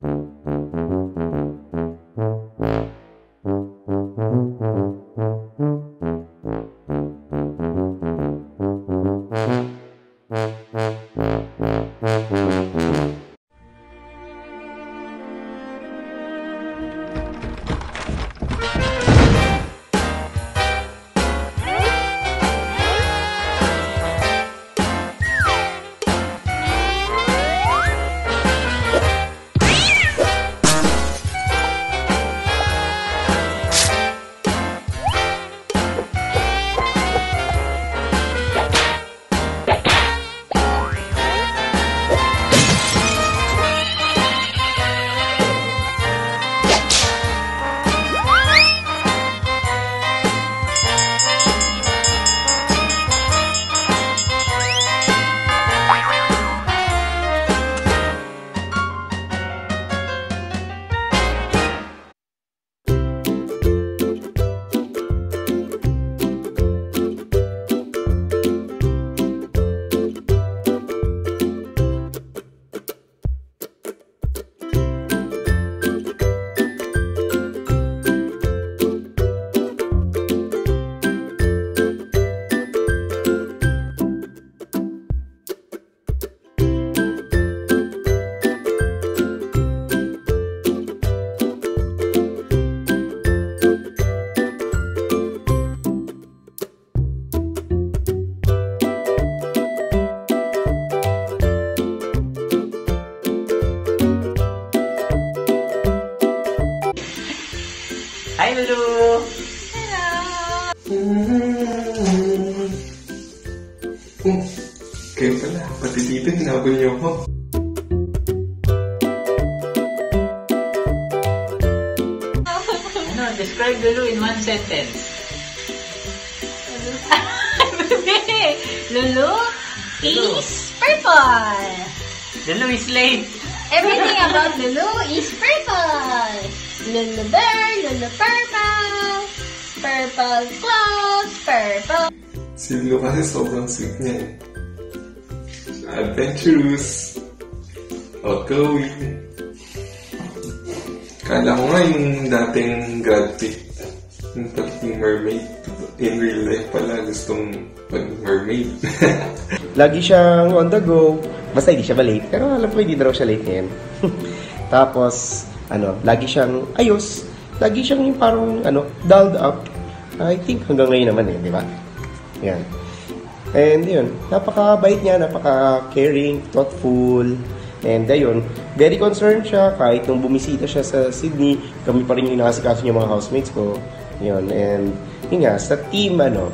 Hi, Kayo pala, pati dito hinabol niyo ako. Ano, describe Lulu in one sentence. Lulu Lulu. is purple. Lulu is late. Everything about Lulu is purple. Lulu bear, Lulu purple. Purple clothes, purple. Si Lulu kasi sobrang sweet niya eh. Adventurous. Outgoing. Kala ko nga yung dating grad pick. Yung pagiging mermaid. In real life pala gustong pag-mermaid. Lagi siyang on the go. Basta hindi siya malate. Pero alam ko hindi na raw siya late ngayon. Tapos, ano, lagi siyang ayos. Lagi siyang yung parang, ano, dolled up. I think hanggang ngayon naman eh, di ba? Yan. And yun, napaka-bait niya, napaka-caring, thoughtful. And ayun, very concerned siya kahit nung bumisita siya sa Sydney, kami pa rin yung nakasikaso niya mga housemates ko. Yun, and yun nga, sa team, ano,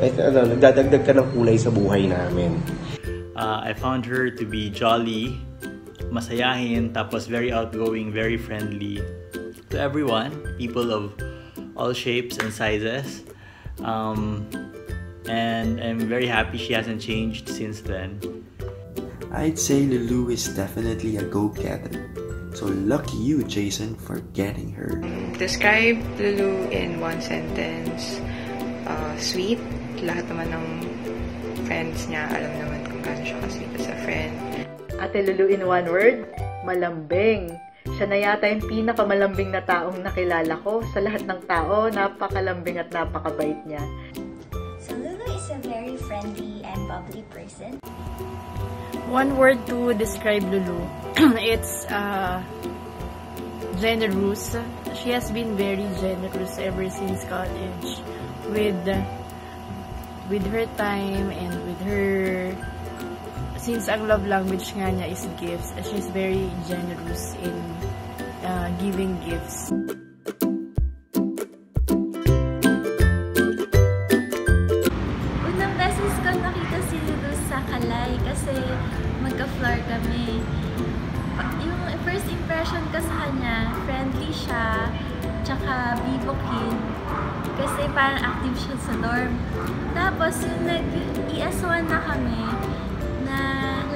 at, ano, nagdadagdag ka ng kulay sa buhay namin. Uh, I found her to be jolly, masayahin, tapos very outgoing, very friendly to everyone, people of all shapes and sizes. Um, and I'm very happy she hasn't changed since then. I'd say Lulu is definitely a go-getter. So lucky you, Jason, for getting her. Describe Lulu in one sentence. Uh, sweet. Lahat naman ng friends niya, alam naman kung gaano siya kasweet as a friend. Ate Lulu in one word, malambing. Siya na yata yung pinakamalambing na taong nakilala ko. Sa lahat ng tao, napakalambing at napakabait niya. And bubbly person. One word to describe Lulu. it's uh, generous. She has been very generous ever since college with with her time and with her since ang love language nga niya is gifts, she's very generous in uh, giving gifts. Magka-floor kami. Yung first impression ko sa kanya, friendly siya, tsaka bibokin. Kasi parang active siya sa dorm. Tapos yung nag-ES1 na kami, na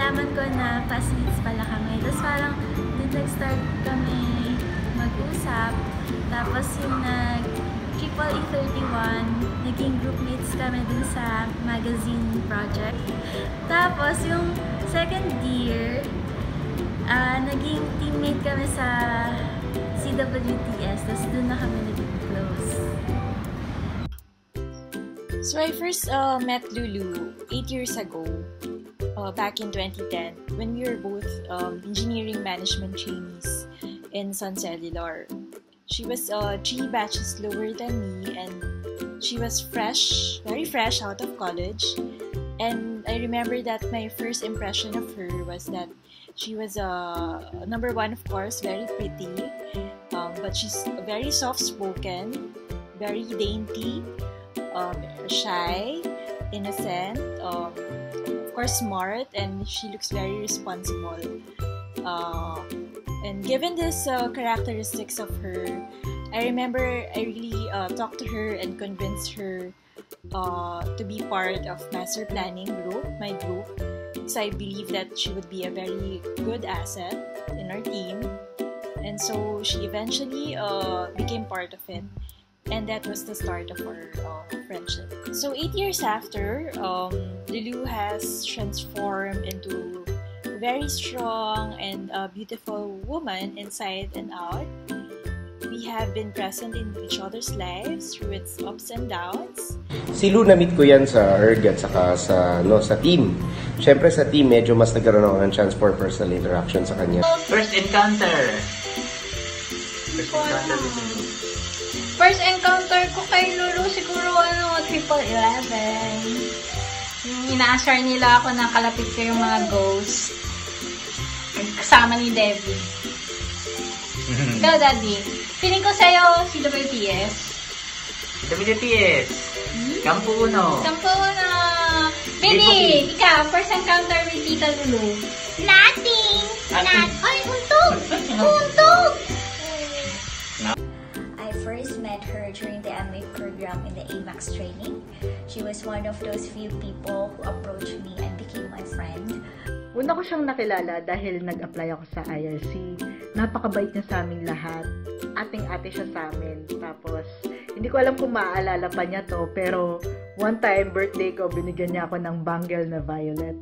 laman ko na classmates pala kami. Tapos parang dun nag-start kami mag-usap. Tapos yung nag Triple E31, naging groupmates kami dun sa magazine project. Tapos yung second year, Ah, naging teammate kami sa CWTS, tapos doon na kami naging close. So I first uh, met Lulu eight years ago, uh, back in 2010, when we were both um, engineering management trainees in Sun Cellular. She was uh, three batches lower than me, and she was fresh, very fresh out of college. And I remember that my first impression of her was that she was uh, number one, of course, very pretty, um, but she's very soft spoken, very dainty, um, shy, innocent, um, of course, smart, and she looks very responsible. Uh, and given these uh, characteristics of her, I remember I really uh, talked to her and convinced her uh, to be part of master planning group, my group, because I believe that she would be a very good asset in our team. And so she eventually uh, became part of it. And that was the start of our uh, friendship. So eight years after, um, Lulu has transformed into a very strong and uh, beautiful woman inside and out. We have been present in each other's lives through its ups and downs. Si Lou, na-meet ko yan sa ERG at saka sa, no, sa team. Siyempre sa team, medyo mas nagkaroon ako ng chance for personal interaction sa kanya. First encounter. First encounter with. First encounter ko kay Lulu, siguro ano, triple eleven. Ina-assure nila ako na kalapit ko yung mga ghosts. Kasama ni Debbie. Ikaw, Daddy. Feeling ko sa'yo, si WPS. WPS. Kampo Uno. Sampo na. Bini, ikaw, first encounter with Tita Lulu. Nothing. Not. Ay, untog. Untog. I first met her during the MA program in the AMAX training. She was one of those few people who approached me and became my friend. Una ko siyang nakilala dahil nag-apply ako sa IRC. Napakabait niya sa aming lahat. Ating-ate siya sa amin. Tapos, hindi ko alam kung maaalala pa niya to, pero one time, birthday ko, binigyan niya ako ng bangle na violet.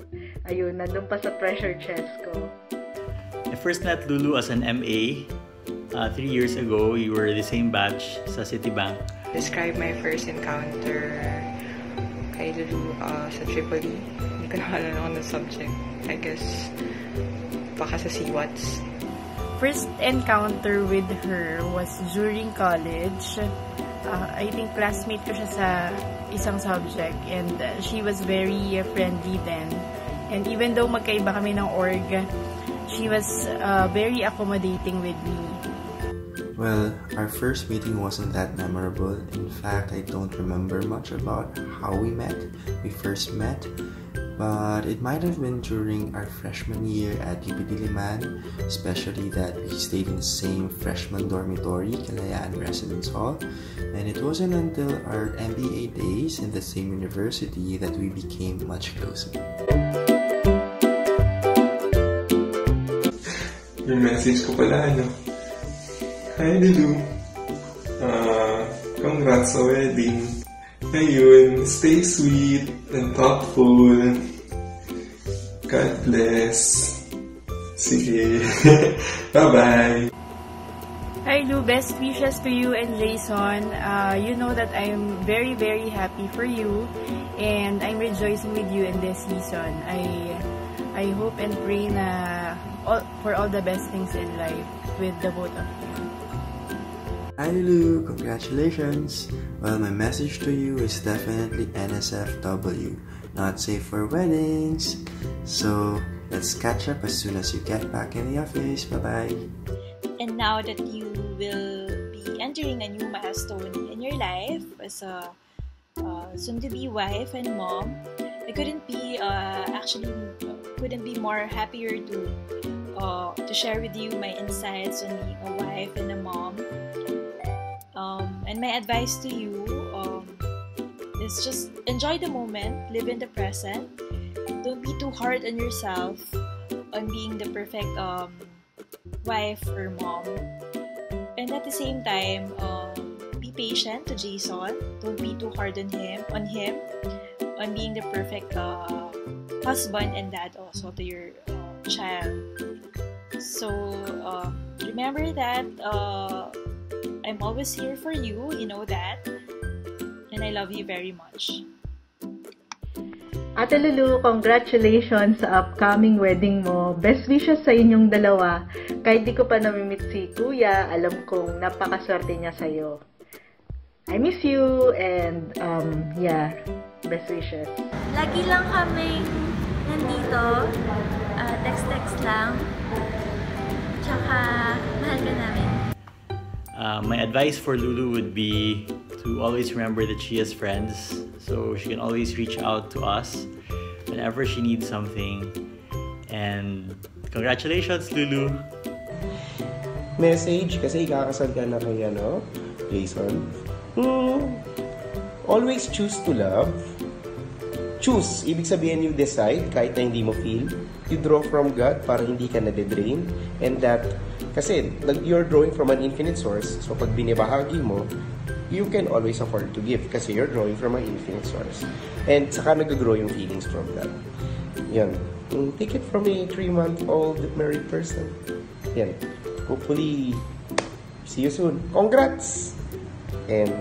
Ayun, nandun pa sa treasure chest ko. I first met Lulu as an MA. Uh, three years ago, we were the same batch sa Citibank. Describe my first encounter kay Lulu uh, sa Tripoli. Hindi ko nakalala kung ano subject. I guess, baka sa CWATS. First encounter with her was during college. Uh, I think classmate ko siya sa isang subject and uh, she was very uh, friendly then. And even though magkaiba kami ng org, she was uh, very accommodating with me. Well, our first meeting wasn't that memorable. In fact, I don't remember much about how we met. We first met, but it might have been during our freshman year at UP especially that we stayed in the same freshman dormitory, Kalayaan Residence Hall, and it wasn't until our MBA days in the same university that we became much closer. Yung message ko pala, ano? Hi, Lulu. Ah, congrats sa wedding. Ayun, stay sweet and thoughtful. God bless. Sige. Bye-bye. Hi Lou, best wishes to you and Jason. Uh, you know that I'm very, very happy for you and I'm rejoicing with you in this season. I I hope and pray na all, for all the best things in life with the both of you. Hi Lulu, congratulations! Well, my message to you is definitely NSFW, not safe for weddings. So, let's catch up as soon as you get back in the office. Bye bye. And now that you will be entering a new milestone in your life as a uh, soon-to-be wife and mom, I couldn't be uh, actually couldn't be more happier to uh, to share with you my insights on being a wife and a mom. And my advice to you um, is just enjoy the moment, live in the present. Don't be too hard on yourself on being the perfect um, wife or mom. And at the same time, um, be patient to Jason. Don't be too hard on him, on him, on being the perfect uh, husband and dad also to your uh, child. So uh, remember that uh, I'm always here for you. You know that, and I love you very much. Ate Lulu, congratulations sa upcoming wedding mo. Best wishes sa inyong dalawa. Kahit di ko pa namimit si Kuya, alam kong napakaswerte niya sa'yo. I miss you and um, yeah, best wishes. Lagi lang kaming nandito. Uh, text-text lang. Tsaka, mahal ka namin. Uh, my advice for Lulu would be to always remember that she has friends, so she can always reach out to us whenever she needs something. And congratulations, Lulu! Message, kasi ikakasal ka na kay, ano, Jason. Hmm, always choose to love. Choose, ibig sabihin you decide kahit na hindi mo feel. You draw from God para hindi ka nade-drain. And that, kasi you're drawing from an infinite source. So pag binibahagi mo, you can always afford to give kasi you're drawing from an infinite source. And saka nag-grow yung feelings from that. Yan. Mm, Take it from a 3-month-old married person. Yan. Hopefully, see you soon. Congrats! And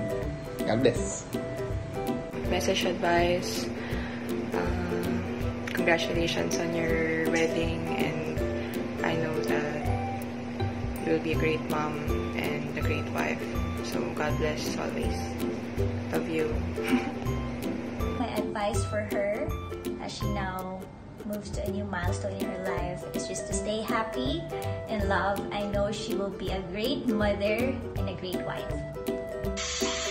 God bless. Message advice. Uh, congratulations on your wedding and I know that you will be a great mom and a great wife. So God bless always. Love you. My advice for her as she now moves to a new milestone in her life is just to stay happy and love. I know she will be a great mother and a great wife.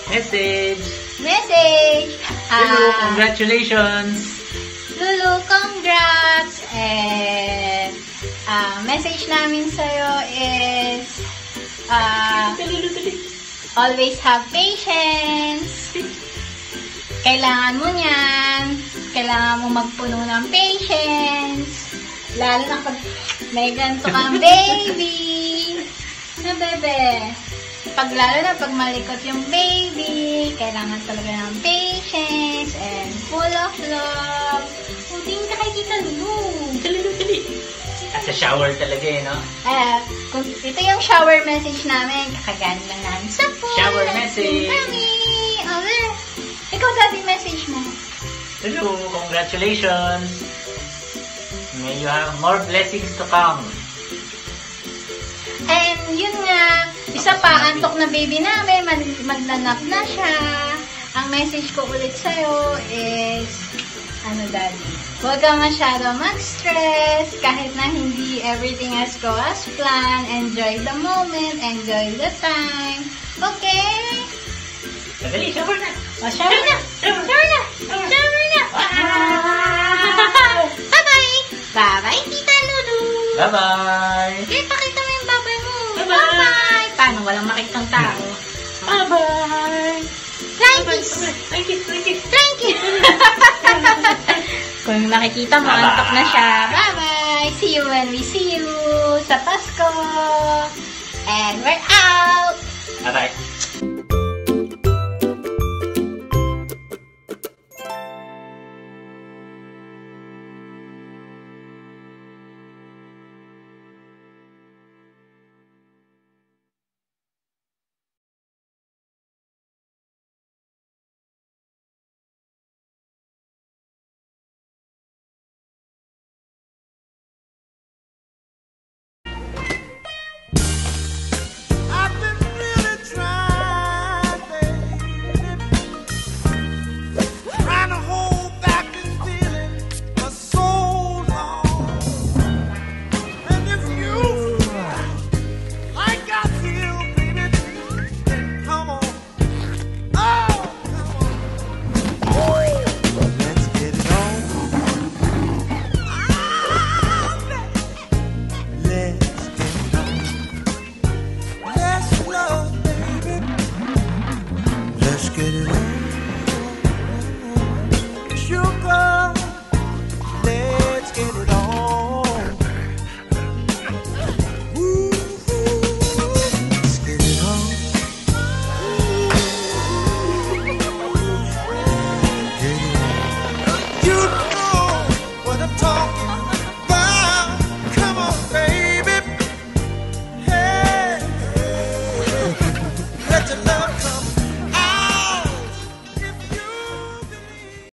Message! Message! Lulu, Ah, congratulations! Lulu, congrats! And ah, message namin sa'yo is ah, always have patience. Kailangan mo niyan. Kailangan mo magpuno ng patience. Lalo na pag may ganito kang baby. Na bebe. Pag lalo na pag malikot yung baby, kailangan talaga ng patience and full of love. O, ka kay Tita Lulu. Dali, dali. Nasa shower talaga eh, no? Eh, kung ito yung shower message namin, kakagaling lang namin sa pool. Shower message. Mami! Ale, ikaw dati message mo. Lulu, congratulations! May you have more blessings to come. And yun nga, isa pa, antok na baby namin, mag magnanap na siya. Ang message ko ulit sa'yo is, ano daddy, huwag ka masyado mag-stress, kahit na hindi everything has go as planned, enjoy the moment, enjoy the time. Okay? Dali, shower na! O, shower na! Shower na! Shower na! Bye-bye! Bye-bye, Tita Lulu! Bye-bye! Okay, pakita mo. Walang makitang tao? Bye-bye! Flankies! Thank you, thank you! Thank you! Kung nakikita mo, antok na siya. Bye-bye! See you when we see you sa Pasko! And we're out! Bye-bye!